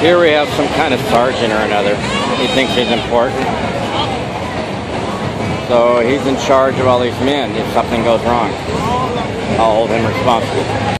Here we have some kind of sergeant or another. He thinks he's important. So he's in charge of all these men. If something goes wrong, I'll hold him responsible.